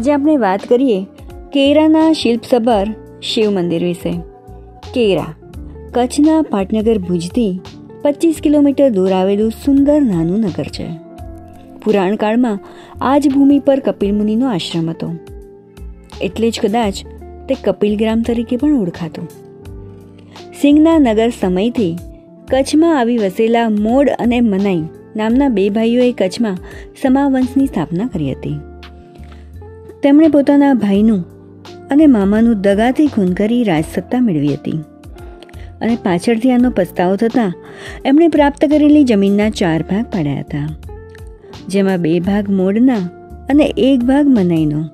આજે આપણે વાત કરીએ કેરાના શિલ્પસભર શિવ મંદિર વિશે. કેરા, કચ્છના પાટનગર ભુજથી પચીસ કિલોમીટર દૂર આવેલું સુંદર નાનું નગર છે. પુરાણકાળમાં આ જ ભૂમિ પર કપિલ મુનિનો આશ્રમ હતો. એટલે જ કદાચ તે કપિલ ગ્રામ તરીકે પણ ઓળખાતું. સિંહના નગર સમયથી કચ્છમાં આવી વસેલા મોડ અને મનાઈ નામના બે ભાઈઓએ કચ્છમાં સમાવંશની સ્થાપના કરી હતી. તેમણે પોતાના ભાઈનું અને મામાનું દગાથી ખૂન કરી રાજસત્તા મેળવી હતી. અને પાછળથી આનો પસ્તાવો થતાં એમણે પ્રાપ્ત કરેલી જમીનના ચાર ભાગ પાડ્યા હતા. જેમાં બે ભાગ મોડના અને એક ભાગ મનાઈનો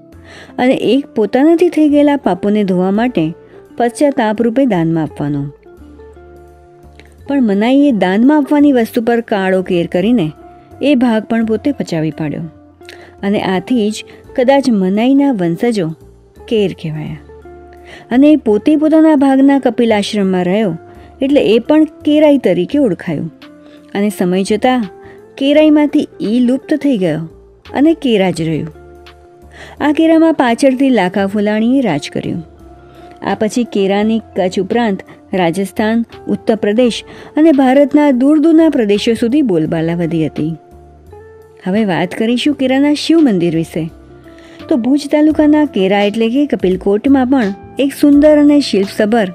અને એક પોતાનાથી થઈ ગયેલા પાપોને ધોવા માટે પશ્ચાતાપ રૂપે દાનમાં આપવાનો. પણ મનાઈએ દાનમાં આપવાની વસ્તુ પર કાળો કેર કરીને એ ભાગ પણ પોતે પચાવી પાડ્યો. અને આથી જ કદાચ મનાઈના વંશજો કેર કહેવાયા. અને એ પોતે પોતાના ભાગના કપિલ આશ્રમમાં રહ્યો એટલે એ પણ કેરાઈ તરીકે ઓળખાયું. અને સમય જતાં કેરાઈમાંથી ઈ લુપ્ત થઈ ગયો અને કેરા જ રહ્યું. આ કેરામાં પાછળથી લાખા ફુલાણીએ રાજ કર્યું. આ પછી કેરાની કચ્છ ઉપરાંત રાજસ્થાન, ઉત્તર પ્રદેશ અને ભારતના દૂર દૂરના પ્રદેશો સુધી બોલબાલા વધી હતી. હવે વાત કરીશું કેરાના શિવ મંદિર વિશે. તો ભુજ તાલુકાના કેરા એટલે કે કપિલકોટમાં પણ એક સુંદર અને શિલ્પસભર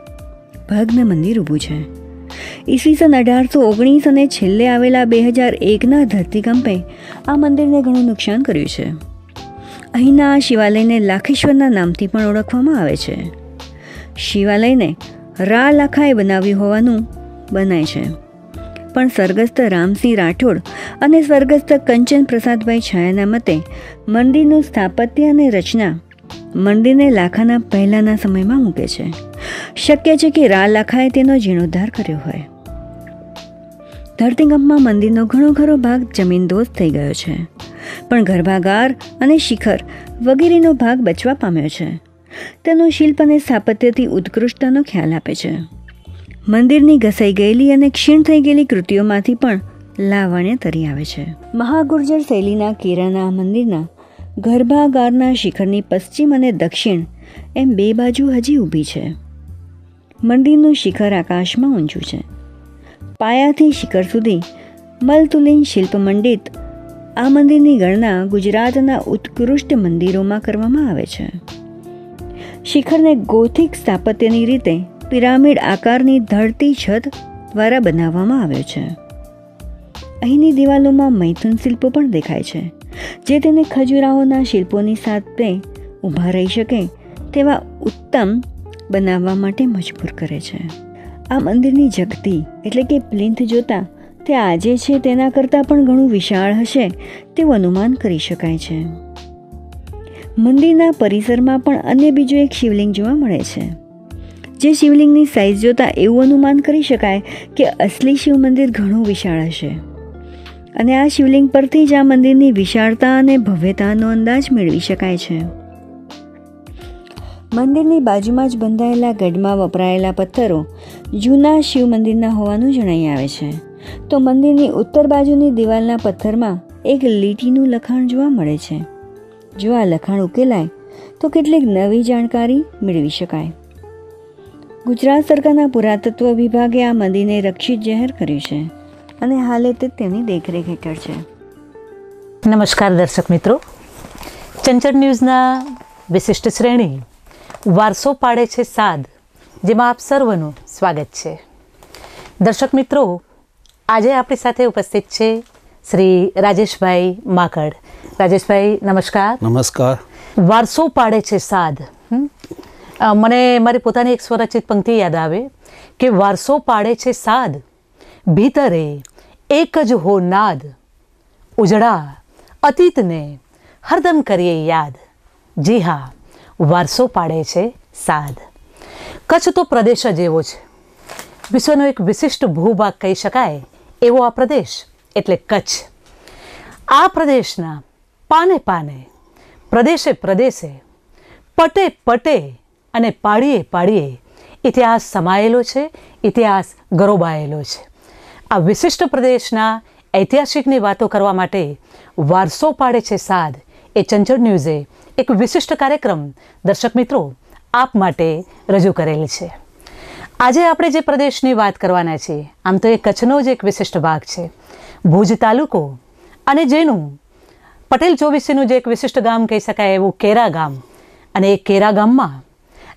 ભગ્ન મંદિર ઊભું છે. ઈસવીસન અઢારસો ઓગણીસ અને છેલ્લે આવેલા બે હજાર એકના ધરતીકંપે આ મંદિરને ઘણું નુકસાન કર્યું છે. અહીંના આ શિવાલયને લાખેશ્વરના નામથી પણ ઓળખવામાં આવે છે. શિવાલયને રા લાખાએ બનાવ્યું હોવાનું બનાય છે. પણ સ્વર્ગસ્થ રામસિંહ રાઠોડ અને સ્વર્ગસ્થ કંચન પ્રસાદભાઈ છાયાના મતે મંદિરનું સ્થાપત્ય અને રચના મંદિરને લાખાના પહેલાંના સમયમાં મૂકે છે. શક્ય છે કે રા લાખાએ તેનો જીર્ણોદ્ધાર કર્યો હોય. ધરતીકંપમાં મંદિરનો ઘણો ખરો ભાગ જમીનદોસ્ત થઈ ગયો છે. પણ ગર્ભાગાર અને શિખર વગેરેનો ભાગ બચવા પામ્યો છે. તેનો શિલ્પ અને સ્થાપત્યથી ઉત્કૃષ્ટતાનો ખ્યાલ આપે છે. મંદિરની ઘસાઈ ગયેલી અને ક્ષીણ થઈ ગયેલી કૃતિઓમાંથી પણ લાવણ્ય તરી આવે છે. મહાગુર્જર શૈલીના કેરાના મંદિરના ગર્ભાગારના શિખરની પશ્ચિમ અને દક્ષિણ એમ બે બાજુ હજી ઊભી છે. મંદિરનું શિખર આકાશમાં ઊંચું છે. પાયાથી શિખર સુધી મલતુલીન શિલ્પ મંડિત આ મંદિરની ગણના ગુજરાતના ઉત્કૃષ્ટ મંદિરોમાં કરવામાં આવે છે. શિખરને ગોથિક સ્થાપત્યની રીતે પિરામિડ આકારની ધરતી છત દ્વારા બનાવવામાં આવ્યો છે. અહીંની દિવાલોમાં મૈથુન શિલ્પો પણ દેખાય છે. જે તેને ખજુરાહોના શિલ્પોની સાથે ઊભા રહી શકે તેવા ઉત્તમ બનાવવા માટે મજબૂર કરે છે. આ મંદિરની જગતી એટલે કે પ્લિન્થ જોતા તે આજે છે તેના કરતાં પણ ઘણું વિશાળ હશે તેવું અનુમાન કરી શકાય છે. મંદિરના પરિસરમાં પણ અન્ય બીજું એક શિવલિંગ જોવા મળે છે. જે શિવલિંગની સાઇઝ જોતાં એવું અનુમાન કરી શકાય કે અસલી શિવ મંદિર ઘણું વિશાળ હશે. અને આ શિવલિંગ પરથી જ આ મંદિરની વિશાળતા અને ભવ્યતાનો અંદાજ મેળવી શકાય છે. મંદિરની બાજુમાં જ બંધાયેલા ગઢમાં વપરાયેલા પથ્થરો જૂના શિવ મંદિરના હોવાનું જણાઈ આવે છે. તો મંદિરની ઉત્તર બાજુની દિવાલના પથ્થરમાં એક લીટીનું લખાણ જોવા મળે છે. જો આ લખાણ ઉકેલાય, તો કેટલીક નવી જાણકારી મેળવી શકાય. ગુજરાત સરકારના પુરાતત્વ વિભાગે આ મંદિરને રક્ષિત જાહેર કર્યું છે અને હાલે તે તેની દેખરેખ હેઠળ છે. નમસ્કાર દર્શક મિત્રો. ચંચળ ન્યૂઝના વિશિષ્ટ શ્રેણી વારસો પાડે છે સાદ જેમાં આપ સર્વનું સ્વાગત છે. દર્શક મિત્રો આજે આપણી સાથે ઉપસ્થિત છે શ્રી રાજેશભાઈ માકડ. રાજેશભાઈ નમસ્કાર. નમસ્કાર. વારસો પાડે છે સાદ મને મારી પોતાની એક સ્વરચિત પંક્તિ યાદ આવે કે વારસો પાડે છે સાદ, ભીતરે એક જ હો નાદ. ઉજળા અતીતને હરદમ કરીએ યાદ. જી હા, વારસો પાડે છે સાદ. કચ્છ તો પ્રદેશ જ એવો છે. વિશ્વનો એક વિશિષ્ટ ભૂભાગ કહી શકાય એવો આ પ્રદેશ, એટલે કચ્છ. આ પ્રદેશના પાને પાને, પ્રદેશે પ્રદેશે, પટે પટે અને પાડીએ પાડીએ ઇતિહાસ સમાયેલો છે, ઇતિહાસ ગરોબાયેલો છે. આ વિશિષ્ટ પ્રદેશના ઐતિહાસિકની વાતો કરવા માટે વારસો પાડે છે સાદ. એ ચંચળ ન્યૂઝે એક વિશિષ્ટ કાર્યક્રમ દર્શક મિત્રો આપ માટે રજૂ કરેલ છે. આજે આપણે જે પ્રદેશની વાત કરવાના છીએ, આમ તો એ કચ્છનો જ એક વિશિષ્ટ ભાગ છે. ભુજ તાલુકો અને જેનું પટેલ ચોવીસીનું જે એક વિશિષ્ટ ગામ કહી શકાય, એવું કેરા ગામ. અને એ કેરા ગામમાં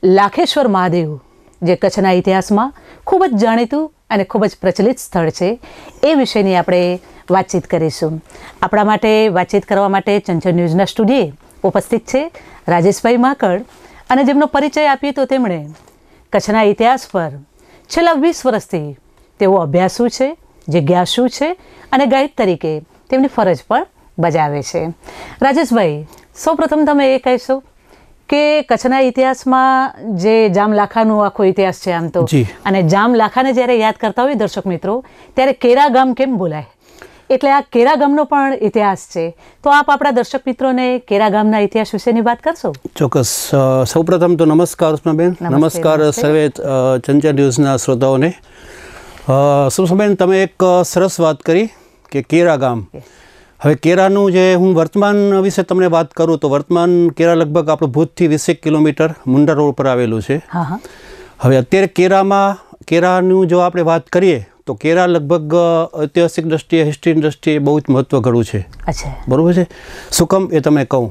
લાખેશ્વર મહાદેવ, જે કચ્છના ઇતિહાસમાં ખૂબ જ જાણીતું અને ખૂબ જ પ્રચલિત સ્થળ છે, એ વિશેની આપણે વાતચીત કરીશું. આપણા માટે વાતચીત કરવા માટે ચંચળ ન્યૂઝના સ્ટુડિયે ઉપસ્થિત છે રાજેશભાઈ માકડ, અને જેમનો પરિચય આપીએ તો તેમણે કચ્છના ઇતિહાસ પર છેલ્લા વીસ વર્ષથી તેઓ અભ્યાસુ છે, જિજ્ઞાસુ છે અને ગાઈડ તરીકે તેમની ફરજ પણ બજાવે છે. રાજેશભાઈ, સૌપ્રથમ તમે એ કહેશો? કે કચ્છના ઇતિહાસમાં જે જામલાખાનો આખો ઇતિહાસ છે આમ તો અને જામલાખાને જ્યારે યાદ કરતા હોય દર્શક મિત્રો ત્યારે કેરા ગામ કેમ બોલાય? એટલે આ કેરા ગામનો પણ ઇતિહાસ છે. તો આપ આપણા દર્શક મિત્રોને કેરા ગામના ઇતિહાસ વિશેની વાત કરશો? ચોક્કસ. સૌપ્રથમ તો નમસ્કાર ઉષ્માબેન. નમસ્કાર. સર્વે ચંચા ન્યૂઝના શ્રોતાઓને. સુષ્માબેન તમે એક સરસ વાત કરી કે કેરા ગામ હવે કેરાનું જે હું વર્તમાન વિશે તમને વાત કરું તો વર્તમાન કેરા લગભગ આપણું ભૂતથી વીસેક કિલોમીટર મુંડા રોડ પર આવેલું છે. હવે અત્યારે કેરામાં કેરાનું જો આપણે વાત કરીએ તો કેરા લગભગ ઐતિહાસિક દ્રષ્ટિએ હિસ્ટ્રીની દ્રષ્ટિએ બહુ જ મહત્વ ઘણું છે બરાબર છે? શું કામ? એ તમે કહું.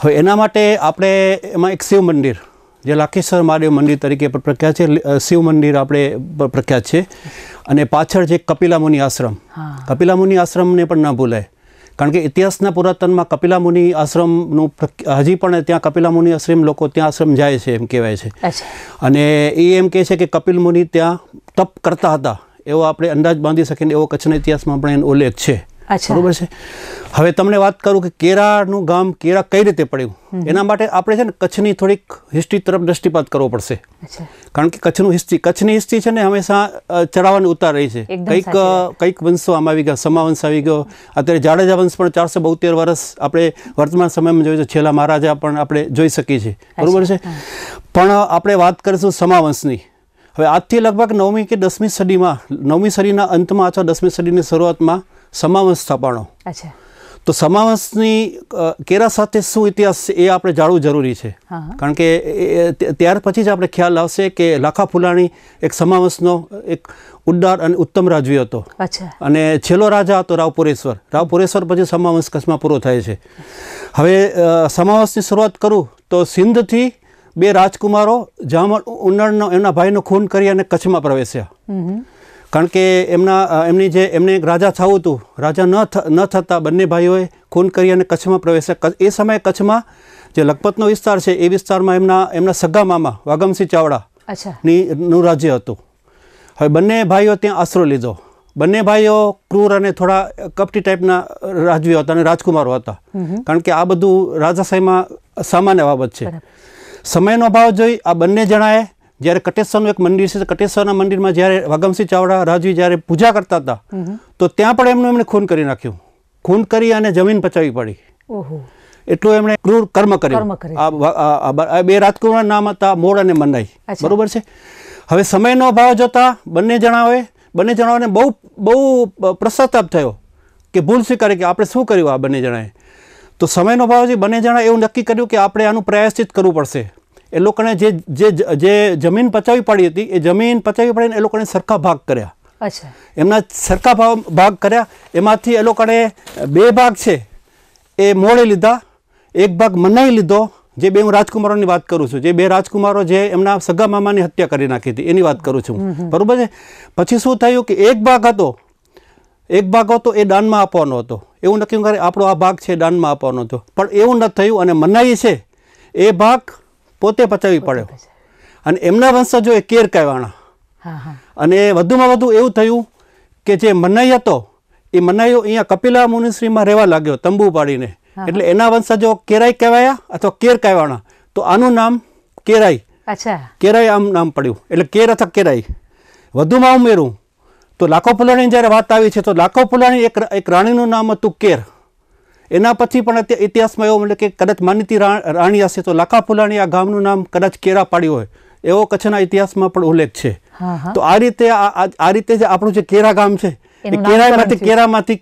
હવે એના માટે આપણે એમાં એક શિવ મંદિર જે લાખેશ્વર મહાદેવ મંદિર તરીકે પણ પ્રખ્યાત છે. શિવ મંદિર આપણે પ્રખ્યાત છે. અને પાછળ જે કપિલા મુનિ આશ્રમ. કપિલા મુનિ આશ્રમને પણ ના ભૂલાય. કારણ કે ઇતિહાસના પુરાતનમાં કપિલા મુનિ આશ્રમનું હજી પણ ત્યાં કપિલા મુનિ આશ્રમ લોકો ત્યાં આશ્રમ જાય છે એમ કહેવાય છે. અને એ એમ કહે છે કે કપિલ મુનિ ત્યાં તપ કરતા હતા. એવો આપણે અંદાજ બાંધી શકીએ એવો કચ્છના ઇતિહાસમાં પણ એનો ઉલ્લેખ છે. બરોબર છે? હવે તમને વાત કરું કે કેરાનું ગામ કેરા કઈ રીતે પડ્યું? એના માટે આપણે છે ને કચ્છની થોડીક હિસ્ટ્રી તરફ દ્રષ્ટિપાત કરવો પડશે. કારણ કે કચ્છનું હિસ્ટ્રી કચ્છની હિસ્ટ્રી છે ને હંમેશા ચડાવવાની ઉતાર રહી છે. કંઈક કંઈક વંશો આમાં આવી ગયા સમા વંશ આવી ગયો. અત્યારે જાડેજા વંશ પણ ચારસો બોતેર વર્ષ આપણે વર્તમાન સમયમાં જોઈએ તો છેલ્લા મહારાજા પણ આપણે જોઈ શકીએ છીએ. બરોબર છે? પણ આપણે વાત કરીશું સમા વંશની હવે આજથી લગભગ નવમી કે દસમી સદીમાં નવમી સદીના અંતમાં અથવા દસમી સદીની શરૂઆતમાં સમાવંશ સ્થાપણો તો સમાવંશની કેરા સાથે શું ઇતિહાસ છે એ આપણે જાણવું જરૂરી છે. કારણ કે ત્યાર પછી જ આપણે ખ્યાલ આવશે કે લાખા ફુલાણી એક સમાવંશનો એક ઉદ્દાર અને ઉત્તમ રાજવી હતો. અને છેલ્લો રાજા હતો રાવપુરેશ્વર રાવપુરેશ્વર પછી સમાવંશ કચ્છમાં પૂરો થાય છે. હવે સમાવંશની શરૂઆત કરું તો સિંધથી બે રાજકુમારો જામણ ઉન્નળનો એમના ભાઈનો ખૂન કરી અને કચ્છમાં પ્રવેશ્યા. કારણ કે એમના એમની જે એમને એક રાજા થવું હતું રાજા ન ન થતાં બંને ભાઈઓએ ખૂન કરી અને કચ્છમાં પ્રવેશ્યા. એ સમયે કચ્છમાં જે લખપતનો વિસ્તાર છે એ વિસ્તારમાં એમના એમના સગા મામા વાગમસિંહ ચાવડા ની નું રાજ્ય હતું. હવે બંને ભાઈઓ ત્યાં આશરો લીધો. બંને ભાઈઓ ક્રૂર અને થોડા કપટી ટાઈપના રાજવીઓ હતા અને રાજકુમારો હતા. કારણ કે આ બધું રાજાશાહીમાં સામાન્ય બાબત છે. સમયનો અભાવ જોઈ આ બંને જણાએ જ્યારે કટેશ્વરનું એક મંદિર છે કટેશ્વરના મંદિરમાં જ્યારે વાગમસિંહ ચાવડા રાજવી જ્યારે પૂજા કરતા હતા તો ત્યાં પણ એમનું એમણે ખૂન કરી નાખ્યું. ખૂન કરી અને જમીન પચાવી પડી. ઓહો. એટલું એમણે ક્રૂર કર્મ કર્યું. આ બ- રાજકુમાર નામ હતા મોડ અને મનાઈ. બરોબર છે? હવે સમયનો અભાવ જોતા બંને જણાઓએ બંને જણાઓને બહુ બહુ પ્રસ્તાપ થયો કે ભૂલ સ્વીકારી કે આપણે શું કર્યું આ બંને જણાએ? તો સમયનો અભાવ છે બંને જણા એવું નક્કી કર્યું કે આપણે આનું પ્રયાસિત કરવું પડશે. એ લોકોને જે જે જે જમીન પચાવી પડી હતી એ જમીન પચાવી પડીને એ લોકોને સરખા ભાગ કર્યા. અચ્છા. એમના સરખા ભાવ ભાગ કર્યા. એમાંથી એ લોકોને બે ભાગ છે. એ મોડે લીધા એક ભાગ મનાઈ લીધો જે બે હું રાજકુમારોની વાત કરું છું. જે બે રાજકુમારો જે એમના સગા મામાની હત્યા કરી નાખી હતી એની વાત કરું છું બરાબર છે? પછી શું થયું કે એક ભાગ હતો એક ભાગ હતો એ દાનમાં આપવાનો હતો. એવું નક્કી કરે આપણો આ ભાગ છે દાનમાં આપવાનો હતો. પણ એવું ન થયું અને મનાઈ છે. એ ભાગ પોતે પચાવી પડ્યો અને એમના વંશજો એ કેર કહેવાના અને વધુમાં વધુ એવું થયું કે જે મનાઈ હતો એ મનાઈઓ અહીંયા કપિલા મુનિશ્રીમાં રહેવા લાગ્યો તંબુ પાડીને. એટલે એના વંશજો કેરાઈ કહેવાયા અથવા કેર કહેવાના. તો આનું નામ કેરાઈ. અચ્છા. કેરાઈ આમ નામ પડ્યું. એટલે કેર અથવા કેરાઈ. વધુમાં ઉમેરું. તો લાખો ફુલાણી જ્યારે વાત આવી છે તો લાખો ફુલાણી એક એક રાણીનું નામ હતું કેર. એના પછી પણ ઇતિહાસમાં એવું મળે કે કદાચ માનીતી રાણી હશે તો ફુલાણી આ ગામનું નામ કદાચ કેરા પાડ્યું હોય. એવો કચ્છના ઇતિહાસમાં પણ ઉલ્લેખ છે. તો આ રીતે આ રીતે જે આપણું જે કેરા ગામ છે એ કેરામાંથી કેરામાંથી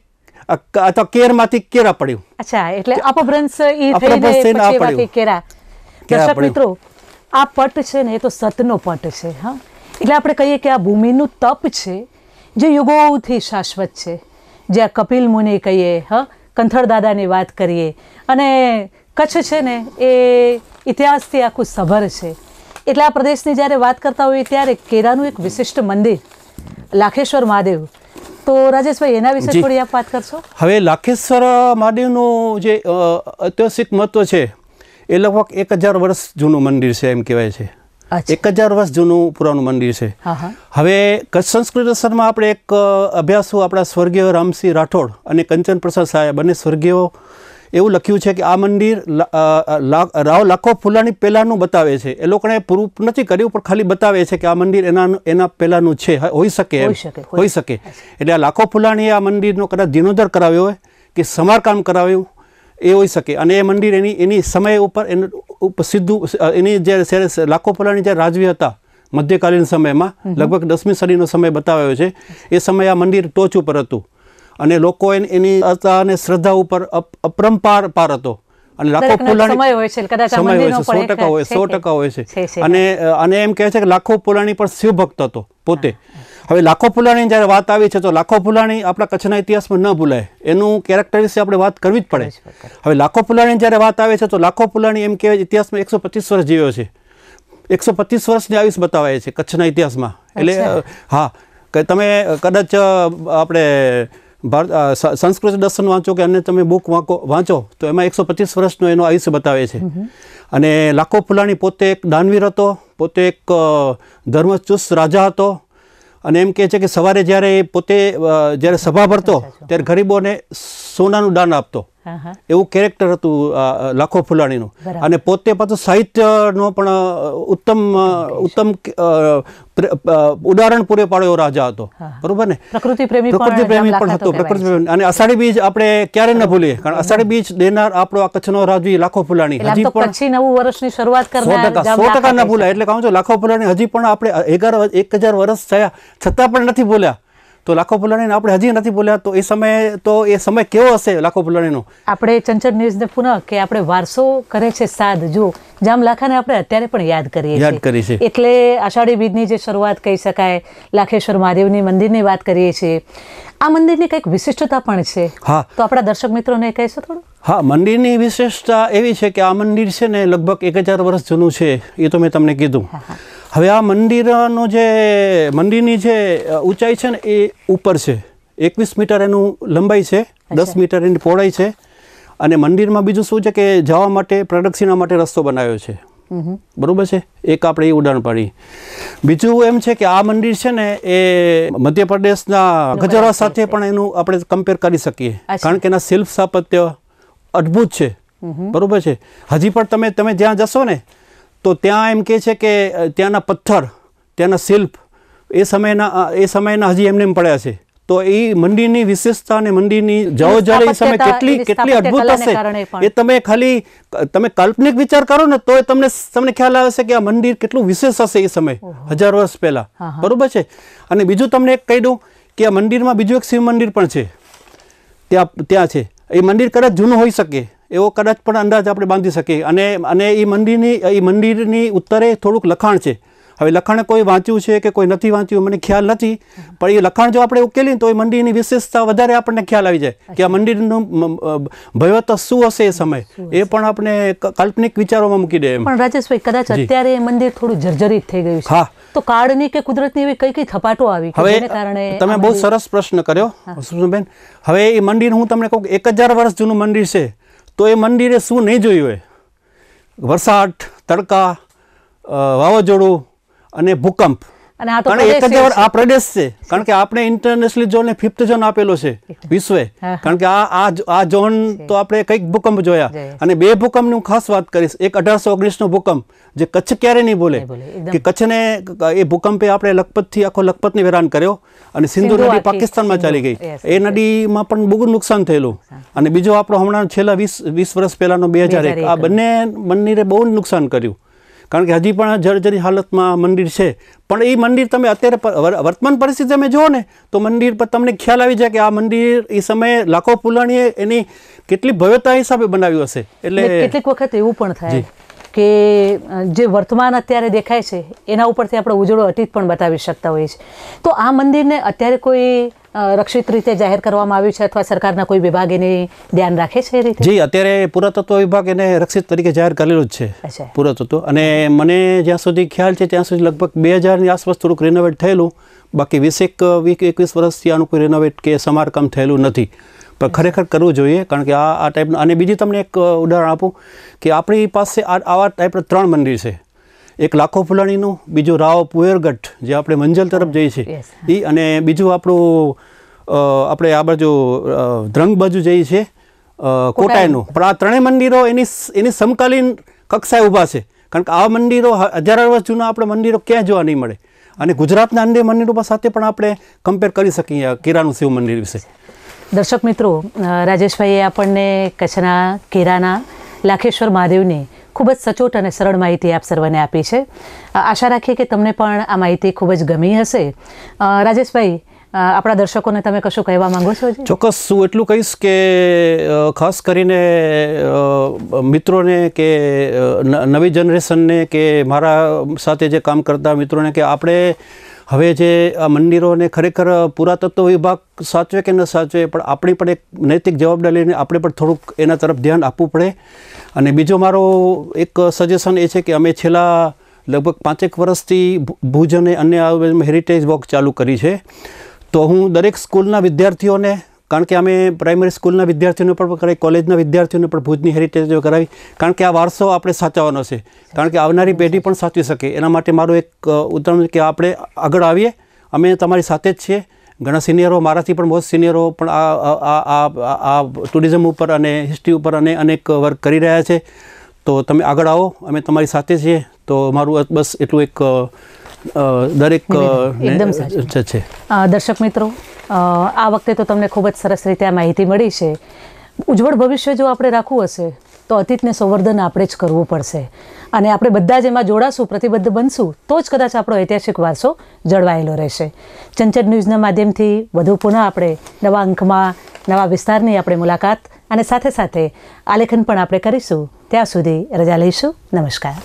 અથવા કેરમાંથી કેરા પડ્યું. અચ્છા એટલે અપભ્રંશ ઈ થઈને પછી કેરા. દર્શક મિત્રો આ પટ છે ને એ તો સતનો પટ છે હા. એટલે આપણે કહીએ કે આ ભૂમિનું તપ છે જે યુગોથી શાશ્વત છે. જે આ કપિલ મુનિ કહીએ હા. કંથળ દાદાની વાત કરીએ. અને કચ્છ છે ને એ ઇતિહાસથી આખું સભર છે. એટલે આ પ્રદેશની જ્યારે વાત કરતા હોઈએ ત્યારે કેરાનું એક વિશિષ્ટ મંદિર લાખેશ્વર મહાદેવ. તો રાજેશભાઈ એના વિશે થોડી આપ વાત કરશો? હવે લાખેશ્વર મહાદેવનું જે ઐતિહાસિક મહત્વ છે એ લગભગ એક હજાર વર્ષ જૂનું મંદિર છે એમ કહેવાય છે. એક હજાર વર્ષ જૂનું પુરાનું મંદિર છે. હવે કચ્છ સંસ્કૃત દર્શનમાં આપણે એક અભ્યાસુ આપણા સ્વર્ગીય રામસિંહ રાઠોડ અને કંચન પ્રસાદ સાહેબ બંને સ્વર્ગીયો એવું લખ્યું છે કે આ મંદિર રાવ લાખો ફુલાણી પહેલાંનું બતાવે છે. એ લોકોને પ્રૂફ નથી કર્યું પણ ખાલી બતાવે છે કે આ મંદિર એના એના પહેલાંનું છે. હોઈ શકે હોઈ શકે એટલે આ લાખો ફુલાણીએ આ મંદિરનો કદાચ જીર્ણોદ્ધાર કરાવ્યો હોય કે સમારકામ કરાવ્યું. એ હોઈ શકે. અને એ મંદિર એની એની સમય ઉપર એનું સીધું એની જે જ્યારે લાખો ફુલાની જે રાજવી હતા મધ્યકાલીન સમયમાં લગભગ દસમી સદીનો સમય બતાવ્યો છે એ સમયે આ મંદિર ટોચ ઉપર હતું. અને લોકો એની આસ્થા અને શ્રદ્ધા ઉપર અપ- અપરંપાર પાર હતો. અને લાખો પુલાણી સમય હોય છે, સમય હોય છે સો ટકા હોય સો ટકા હોય છે. અને અને એમ કહે છે કે લાખો પુલાણી પણ શિવ ભક્ત હતો પોતે. હવે લાખો પુલાણી જ્યારે વાત આવી છે તો લાખો પુલાણી આપણા કચ્છના ઇતિહાસમાં ન ભૂલાય. એનું કેરેક્ટર વિશે આપણે વાત કરવી જ પડે. હવે લાખો પુલાણી જ્યારે વાત આવે છે તો લાખો પુલાણી એમ કહેવાય ઇતિહાસમાં એકસો પચીસ વર્ષ જીવ્યો છે. એકસો પચીસ વર્ષની આયુષ બતાવાય છે કચ્છના ઇતિહાસમાં. એટલે હા. કે તમે કદાચ આપણે ભારત સંસ્કૃત દર્શન વાંચો કે અન્ય તમે બુક વાંકો વાંચો તો એમાં એકસો પચીસ વર્ષનો એનો આયુષ્ય બતાવે છે. અને લાખો ફુલાણી પોતે એક દાનવીર હતો પોતે એક ધર્મચુસ્ત રાજા હતો. અને એમ કહે છે કે સવારે જ્યારે એ પોતે જ્યારે સભા ભરતો ત્યારે ગરીબોને સોનાનું દાન આપતો. એવું કેરેક્ટર હતું લાખો ફુલાણીનું. અને પોતે પાછું સાહિત્યનો પણ ઉત્તમ ઉત્તમ ઉદાહરણ પૂરે પાડ્યો રાજા હતો. બરોબર ને? પ્રકૃતિ પ્રેમી પણ પ્રકૃતિ પ્રેમી પણ હતો પ્રકૃતિ પ્રેમી. અને અષાઢી બીજ આપણે ક્યારે ન ભૂલીએ કારણ અષાઢી બીજ દેનાર આપણો આ કચ્છનો રાજવી લાખો ફુલાણી. હજી પણ નવું વર્ષની શરૂઆત સો કરનાર સો ટકા ન ભૂલાય. એટલે કહું છું લાખો ફુલાણી હજી પણ આપણે એગાર એક હજાર વર્ષ થયા છતાં પણ નથી ભૂલ્યા. તો લાખો ફુલાણીને આપણે હજી નથી બોલ્યા તો એ સમય તો એ સમય કેવો હશે લાખો ફુલાણીનો? આપણે ચંચળ ન્યૂઝને પુનઃ કે આપણે વારસો કરે છે સાદ. જો જામ લાખાને આપણે અત્યારે પણ યાદ કરીએ યાદ કરી છે. એટલે આષાઢી બીજની જે શરૂઆત કહી શકાય લાખેશ્વર મહાદેવની મંદિરની વાત કરીએ છીએ. આ મંદિરની કંઈક વિશિષ્ટતા પણ છે. હા. તો આપણા દર્શક મિત્રોને કહેશો થોડું? હા મંદિરની વિશેષતા એવી છે કે આ મંદિર છે ને લગભગ એક હજાર વર્ષ જૂનું છે એ તો મેં તમને કીધું. હવે આ મંદિરનો જે મંદિરની જે ઊંચાઈ છે ને એ ઉપર છે. એકવીસ મીટર એનું લંબાઈ છે દસ મીટર એની પહોળાઈ છે. અને મંદિરમાં બીજું શું છે કે જવા માટે પ્રદક્ષિણા માટે રસ્તો બનાવ્યો છે. બરોબર છે? એક આપણે એ ઉદાહરણ પાડી. બીજું એમ છે કે આ મંદિર છે ને એ મધ્યપ્રદેશના ગજરા સાથે પણ એનું આપણે કમ્પેર કરી શકીએ. કારણ કે એના શિલ્પ સ્થાપત્ય અદ્ભુત છે. બરોબર છે? હજી પણ તમે તમે જ્યાં જશો ને તો ત્યાં એમ કહે છે કે ત્યાંના પથ્થર ત્યાંના શિલ્પ એ સમયના એ સમયના હજી એમને એમ પડ્યા છે. તો એ મંદિરની વિશેષતા અને મંદિરની જવો જળ એ સમય કેટલી કેટલી અદ્ભુત હશે. એ તમે ખાલી તમે કાલ્પનિક વિચાર કરો ને તો તમને તમને ખ્યાલ આવે છે કે આ મંદિર કેટલું વિશેષ હશે એ સમય હજાર વર્ષ પહેલા. બરોબર છે? અને બીજું તમને એક કહી દઉં કે આ મંદિરમાં બીજું એક શિવ મંદિર પણ છે. ત્યાં ત્યાં છે. એ મંદિર કદાચ જૂનું હોઈ શકે. એવો કદાચ પણ અંદાજ આપણે બાંધી શકીએ. અને અને એ મંદિરની એ મંદિરની ઉત્તરે થોડુંક લખાણ છે. હવે લખાણ કોઈ વાંચ્યું છે કે કોઈ નથી વાંચ્યું મને ખ્યાલ નથી. પણ એ લખાણ જો આપણે ઉકેલીએ તો એ મંદિરની વિશેષતા વધારે આપણને ખ્યાલ આવી જાય કે આ મંદિરનું ભયવત શું હશે એ સમય? એ પણ આપણે કાલ્પનિક વિચારોમાં મૂકી દે પણ રાજેશભાઈ કદાચ અત્યારે એ મંદિર થોડું જર્જરિત થઈ ગયું છે. હા. તો કાળની કે કુદરતની એવી કઈ કઈ થપાટો આવી કારણે હવે તમે બહુ સરસ પ્રશ્ન કર્યો બેન હવે એ મંદિર હું તમને કહું એક હજાર વર્ષ જૂનું મંદિર છે. તો એ મંદિરે શું નહીં જોયું હોય? વરસાદ તડકા વાવાઝોડું અને ભૂકંપ. અને આ તો એક જ આ પ્રદેશ છે. કારણ કે આપણે ઇન્ટરનેશનલી ઝોન ફિફ્થ ઝોન આપેલો છે વિશ્વે. કારણ કે આ આ ઝોન તો આપણે કંઈક ભૂકંપ જોયા. અને બે ભૂકંપની હું ખાસ વાત કરીશ. એક અઢારસો ઓગણીસનો ભૂકંપ જે કચ્છ ક્યારે નહીં બોલે. કે કચ્છને એ ભૂકંપે આપણે લખપતથી આખો લખપતને વેરાન કર્યો અને સિંધુ નદી પાકિસ્તાનમાં ચાલી ગઈ. એ નદીમાં પણ બહુ નુકસાન થયેલું. અને બીજો આપણો હમણાં છેલ્લા વીસ વીસ વર્ષ પહેલાંનો બે હજાર એક આ બંને મંદિરે બહુ નુકસાન કર્યું. કારણ કે હજી પણ જર્જરી હાલતમાં મંદિર છે. પણ એ મંદિર તમે અત્યારે વર્તમાન પરિસ્થિતિ તમે જુઓ ને તો મંદિર પર તમને ખ્યાલ આવી જાય કે આ મંદિર એ સમયે લાખો પુલાણીએ એની કેટલી ભવ્યતા હિસાબે બનાવ્યું હશે. એટલે કેટલીક વખત એવું પણ થાય કે જે વર્તમાન અત્યારે દેખાય છે એના ઉપરથી આપણે ઉજળો અતીત પણ બતાવી શકતા હોઈએ છીએ. તો આ મંદિરને અત્યારે કોઈ રક્ષિત રીતે જાહેર કરવામાં આવ્યું છે અથવા સરકારના કોઈ વિભાગ એને ધ્યાન રાખે છે રીતે? જી અત્યારે પુરાતત્વ વિભાગ એને રક્ષિત તરીકે જાહેર કરેલું જ છે પુરાતત્વ. અને મને જ્યાં સુધી ખ્યાલ છે ત્યાં સુધી લગભગ બે હજારની આસપાસ થોડુંક રિનોવેટ થયેલું. બાકી વીસેક વીક એકવીસ વર્ષથી આનું કોઈ રિનોવેટ કે સમારકામ થયેલું નથી. પણ ખરેખર કરવું જોઈએ કારણ કે આ આ ટાઈપનું અને બીજી તમને એક ઉદાહરણ આપું કે આપણી પાસે આ આવા ટાઈપના ત્રણ મંદિર છે. એક લાખો ફુલાણીનું બીજું રાવ પુયરગઢ જે આપણે મંજલ તરફ જઈએ છીએ. એ અને બીજું આપણું આપણે આ બાજુ ધ્રંગ બાજુ જઈએ છીએ કોટાયનું. પણ આ ત્રણેય મંદિરો એની એની સમકાલીન કક્ષાએ ઊભા છે. કારણ કે આ મંદિરો હજાર વર્ષ જૂના આપણે મંદિરો ક્યાંય જોવા નહીં મળે. અને ગુજરાતના અન્ય મંદિરો સાથે પણ આપણે કમ્પેર કરી શકીએ કેરાનું શિવ મંદિર વિશે. દર્શક મિત્રો રાજેશભાઈએ આપણને કચ્છના કેરાના લાખેશ્વર મહાદેવની ખૂબ જ સચોટ અને સરળ માહિતી આપ સર્વને આપી છે. આશા રાખીએ કે તમને પણ આ માહિતી ખૂબ જ ગમી હશે. રાજેશભાઈ આપણા દર્શકોને તમે કશું કહેવા માંગો છો ચોક્કસ, હું એટલું કહીશ કે ખાસ કરીને મિત્રોને કે નવી જનરેશનને કે મારા સાથે જે કામ કરતા મિત્રોને કે આપણે હવે જે, આ મંદિરોને ખરેખર પુરાતત્વ વિભાગ સાચવે કે ન સાચવે, પણ આપણી પણ એક નૈતિક જવાબદારી લઈને આપણે પણ થોડુંક એના તરફ ધ્યાન આપવું પડે. અને બીજો મારો એક સજેશન એ છે કે અમે છેલ્લા લગભગ પાંચેક વર્ષથી ભુજ અને અન્ય હેરિટેજ વોક ચાલુ કરી છે. તો હું દરેક સ્કૂલના વિદ્યાર્થીઓને કારણ કે અમે પ્રાઇમરી સ્કૂલના વિદ્યાર્થીઓને પણ કરાવી કોલેજના વિદ્યાર્થીઓને પણ ભુજની હેરિટેજ કરાવી, કારણ કે આ વારસો આપણે સાચવવાનો છે. કારણ કે આવનારી પેઢી પણ સાચવી શકે. એના માટે મારું એક ઉદાહરણ કે આપણે આગળ આવીએ. અમે તમારી સાથે જ છીએ. ઘણા સિનિયરો મારાથી પણ બહુ સિનિયરો પણ આ આ- ટુરિઝમ ઉપર અને હિસ્ટ્રી ઉપર અને અનેક વર્ક કરી રહ્યા છે. તો તમે આગળ આવો. અમે તમારી સાથે છીએ. તો મારું બસ એટલું એક દરેક છે દર્શક મિત્રો આ વખતે તો તમને ખૂબ જ સરસ રીતે આ માહિતી મળી છે. ઉજ્જવળ ભવિષ્ય જો આપણે રાખવું હશે તો અતીતને સંવર્ધન આપણે જ કરવું પડશે. અને આપણે બધા જ એમાં જોડાશું પ્રતિબદ્ધ બનશું તો જ કદાચ આપણો ઐતિહાસિક વારસો જળવાયેલો રહેશે. ચંચળ ન્યૂઝના માધ્યમથી વધુ પુનઃ આપણે નવા અંકમાં નવા વિસ્તારની આપણે મુલાકાત અને સાથે સાથે આલેખન પણ આપણે કરીશું. ત્યાં સુધી રજા લઈશું. નમસ્કાર.